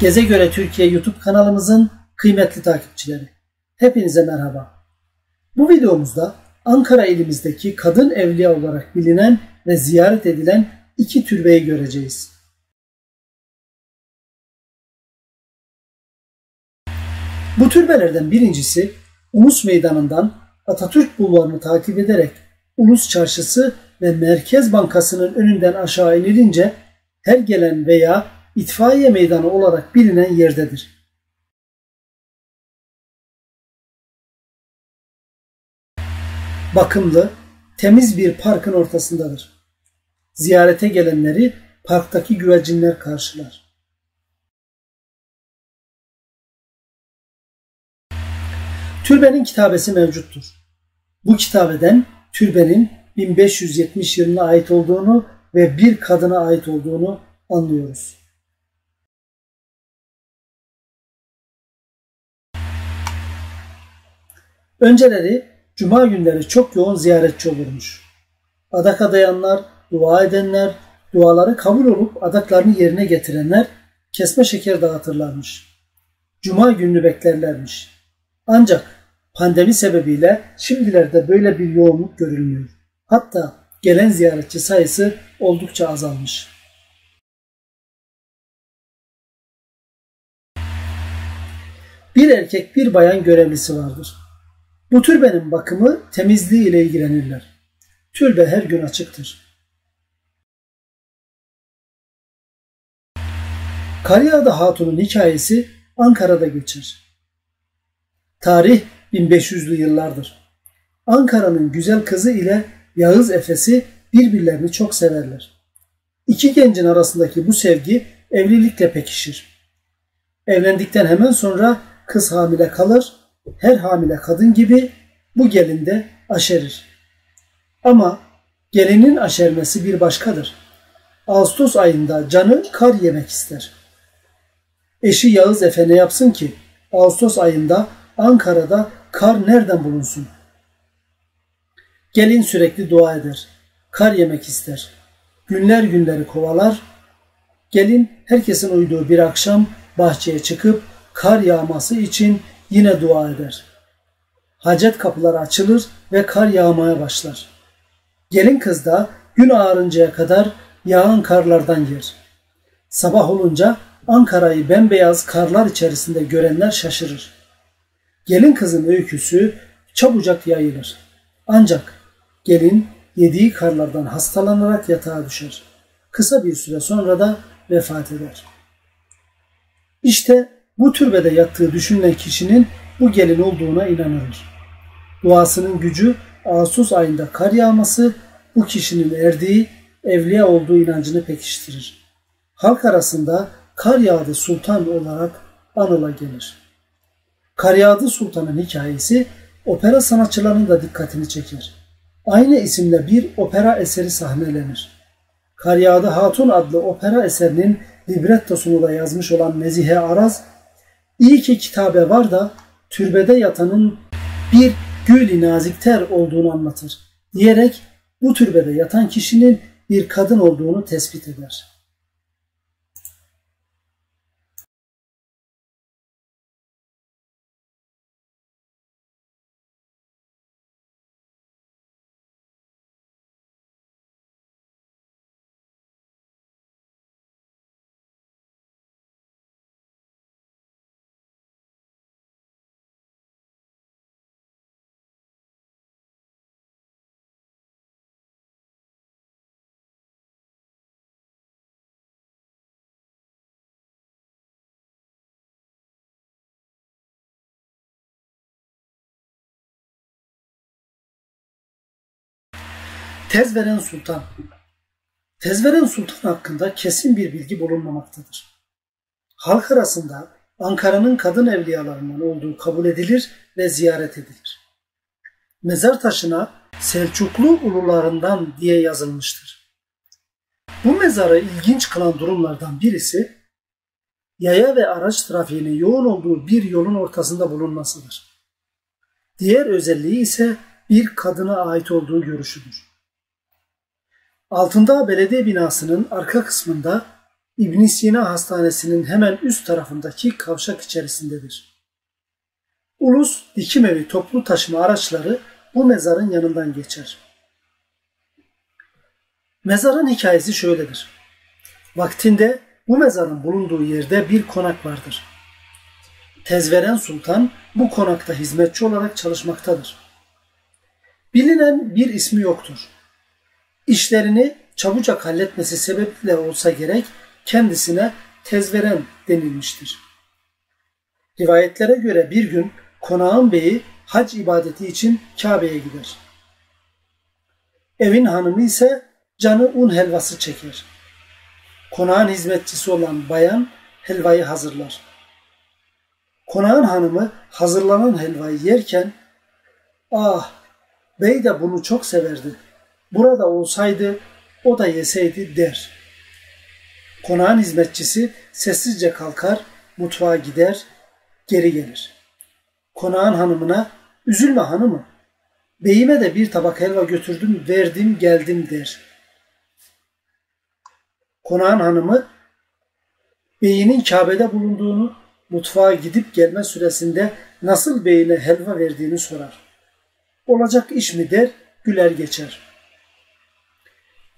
Geze Göre Türkiye YouTube kanalımızın kıymetli takipçileri. Hepinize merhaba. Bu videomuzda Ankara ilimizdeki kadın evliya olarak bilinen ve ziyaret edilen iki türbeyi göreceğiz. Bu türbelerden birincisi Ulus Meydanı'ndan Atatürk Bulvarı'nı takip ederek Ulus Çarşısı ve Merkez Bankası'nın önünden aşağı inilince her gelen veya itfaiye meydanı olarak bilinen yerdedir. Bakımlı, temiz bir parkın ortasındadır. Ziyarete gelenleri parktaki güvercinler karşılar. Türbenin kitabesi mevcuttur. Bu kitabeden türbenin 1570 yılına ait olduğunu ve bir kadına ait olduğunu anlıyoruz. Önceleri cuma günleri çok yoğun ziyaretçi olurmuş. Adak adayanlar, dua edenler, duaları kabul olup adaklarını yerine getirenler kesme şeker dağıtırlarmış. Cuma gününü beklerlermiş. Ancak pandemi sebebiyle şimdilerde böyle bir yoğunluk görülmüyor. Hatta gelen ziyaretçi sayısı oldukça azalmış. Bir erkek bir bayan görevlisi vardır. Bu türbenin bakımı temizliği ile ilgilenirler. Türbe her gün açıktır. Kariyada Hatun'un hikayesi Ankara'da geçer. Tarih 1500'lü yıllardır. Ankara'nın güzel kızı ile Yağız Efes'i birbirlerini çok severler. İki gencin arasındaki bu sevgi evlilikle pekişir. Evlendikten hemen sonra kız hamile kalır her hamile kadın gibi bu gelin de aşerir. Ama gelinin aşermesi bir başkadır. Ağustos ayında canı kar yemek ister. Eşi Yağız Efe ne yapsın ki Ağustos ayında Ankara'da kar nereden bulunsun? Gelin sürekli dua eder. Kar yemek ister. Günler günleri kovalar. Gelin herkesin uyduğu bir akşam bahçeye çıkıp kar yağması için yine dua eder. Hacet kapıları açılır ve kar yağmaya başlar. Gelin kız da gün ağarıncaya kadar yağan karlardan yer. Sabah olunca Ankara'yı bembeyaz karlar içerisinde görenler şaşırır. Gelin kızın öyküsü çabucak yayılır. Ancak gelin yediği karlardan hastalanarak yatağa düşer. Kısa bir süre sonra da vefat eder. İşte bu türbede yattığı düşünülen kişinin bu gelin olduğuna inanılır. Duasının gücü Ağustos ayında kar yağması bu kişinin erdiği evliya olduğu inancını pekiştirir. Halk arasında kar yağdı sultan olarak anıla gelir. Kar yağdı sultanın hikayesi opera sanatçılarının da dikkatini çeker. Aynı isimle bir opera eseri sahnelenir. Kar yağdı Hatun adlı opera eserinin librettosunu da yazmış olan Nezihe Araz İyi ki kitabe var da türbede yatanın bir gül nazikter olduğunu anlatır diyerek bu türbede yatan kişinin bir kadın olduğunu tespit eder. Tezveren Sultan Tezveren Sultan hakkında kesin bir bilgi bulunmamaktadır. Halk arasında Ankara'nın kadın evliyalarından olduğu kabul edilir ve ziyaret edilir. Mezar taşına Selçuklu ulularından diye yazılmıştır. Bu mezarı ilginç kılan durumlardan birisi yaya ve araç trafiğinin yoğun olduğu bir yolun ortasında bulunmasıdır. Diğer özelliği ise bir kadına ait olduğu görüşüdür. Altındağ Belediye binasının arka kısmında İbn Sina Hastanesi'nin hemen üst tarafındaki kavşak içerisindedir. Ulus dikim evi toplu taşıma araçları bu mezarın yanından geçer. Mezarın hikayesi şöyledir. Vaktinde bu mezarın bulunduğu yerde bir konak vardır. Tezveren Sultan bu konakta hizmetçi olarak çalışmaktadır. Bilinen bir ismi yoktur. İşlerini çabucak halletmesi sebeple olsa gerek kendisine tezveren denilmiştir. Rivayetlere göre bir gün konağın beyi hac ibadeti için Kabe'ye gider. Evin hanımı ise canı un helvası çeker. Konağın hizmetçisi olan bayan helvayı hazırlar. Konağın hanımı hazırlanan helvayı yerken ah bey de bunu çok severdi. Burada olsaydı o da yeseydi der. Konağın hizmetçisi sessizce kalkar, mutfağa gider, geri gelir. Konağın hanımına üzülme hanımı. Beyime de bir tabak helva götürdüm, verdim, geldim der. Konağın hanımı beyinin Kabe'de bulunduğunu, mutfağa gidip gelme süresinde nasıl beyine helva verdiğini sorar. Olacak iş mi der, güler geçer.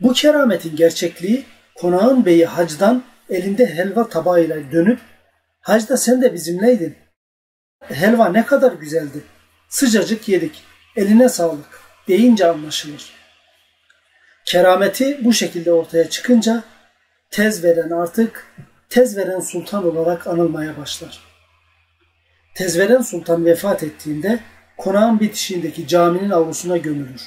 Bu kerametin gerçekliği konağın beyi hacdan elinde helva tabağıyla dönüp hacda sen de bizimleydin. Helva ne kadar güzeldi. Sıcacık yedik. Eline sağlık deyince anlaşılır. Kerameti bu şekilde ortaya çıkınca tez veren artık tez veren sultan olarak anılmaya başlar. Tez veren sultan vefat ettiğinde konağın bitişiğindeki caminin avlusuna gömülür.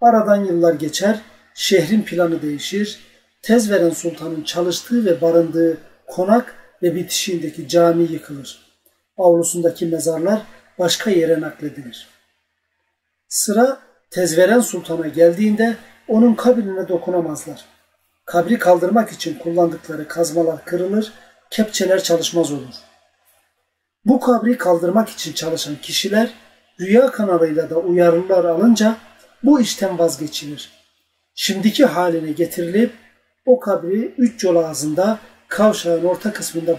Aradan yıllar geçer, şehrin planı değişir, tez veren sultanın çalıştığı ve barındığı konak ve bitişiğindeki cami yıkılır. Avlusundaki mezarlar başka yere nakledilir. Sıra tezveren sultana geldiğinde onun kabrine dokunamazlar. Kabri kaldırmak için kullandıkları kazmalar kırılır, kepçeler çalışmaz olur. Bu kabri kaldırmak için çalışan kişiler rüya kanalıyla da uyarılar alınca bu işten vazgeçilir. Şimdiki haline getirilip o kabri üç yol ağzında kavşağın orta kısmında